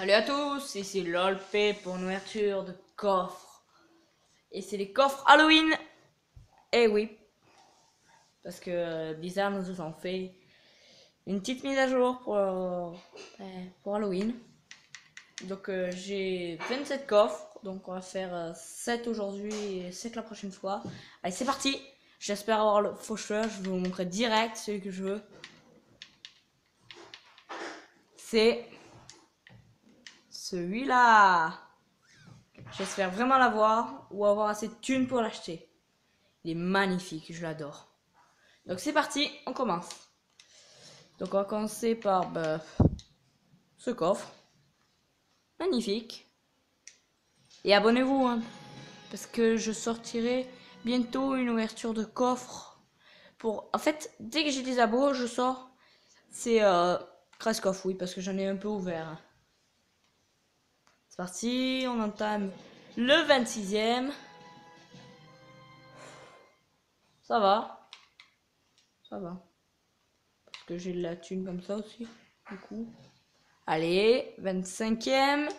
Salut à tous, ici LOLP pour une ouverture de coffre. Et c'est les coffres Halloween. Eh oui. Parce que euh, Blizzard nous ont fait une petite mise à jour pour, euh, pour Halloween. Donc euh, j'ai 27 coffres. Donc on va faire 7 aujourd'hui et 7 la prochaine fois. Allez, c'est parti. J'espère avoir le faucheur. Je vous montrer direct celui que je veux. C'est celui-là. J'espère vraiment l'avoir ou avoir assez de thunes pour l'acheter. Il est magnifique, je l'adore. Donc c'est parti, on commence. Donc on va commencer par bah, ce coffre. Magnifique. Et abonnez-vous, hein, parce que je sortirai bientôt une ouverture de coffre. Pour... En fait, dès que j'ai des abos, je sors. C'est euh, coffre, oui, parce que j'en ai un peu ouvert. C'est parti, on entame le 26e. Ça va. Ça va. Parce que j'ai de la thune comme ça aussi. Du coup. Allez, 25e.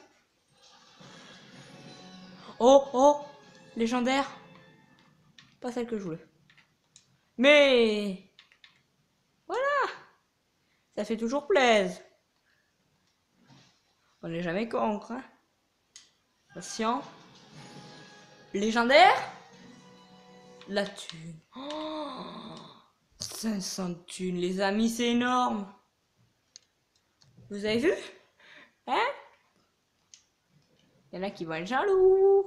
Oh, oh, légendaire. Pas celle que je voulais. Mais... Voilà. Ça fait toujours plaisir. On n'est jamais contre, hein. Patient. Légendaire La thune. Oh 500 thunes, les amis, c'est énorme. Vous avez vu? Hein? Il y en a qui vont être jaloux.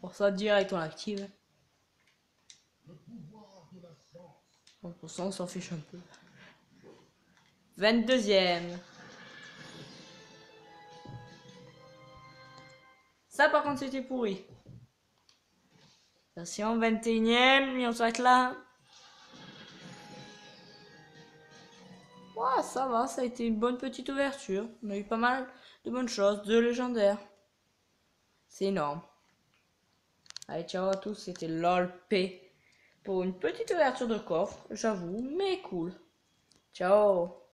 Pour ça, direct, on l'active. Pour ça, on s'en fiche un peu. 22ème. Ça, par contre, c'était pourri. Version 21ème, et on s'arrête là. Ouais, ça va, ça a été une bonne petite ouverture. On a eu pas mal de bonnes choses, de légendaires. C'est énorme. Allez, ciao à tous, c'était LOLP pour une petite ouverture de coffre, j'avoue, mais cool. Ciao